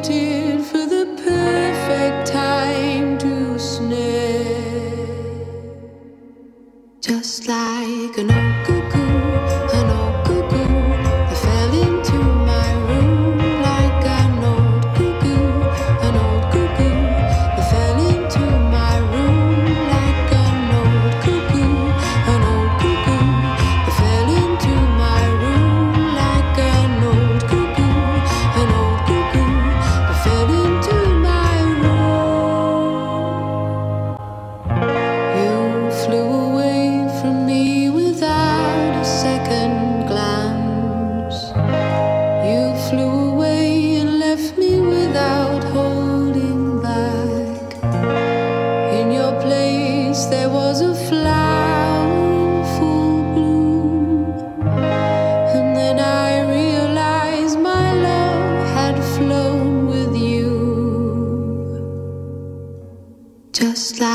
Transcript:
waited for the pain. flew away and left me without holding back. In your place, there was a flower full bloom, and then I realized my love had flown with you, just like.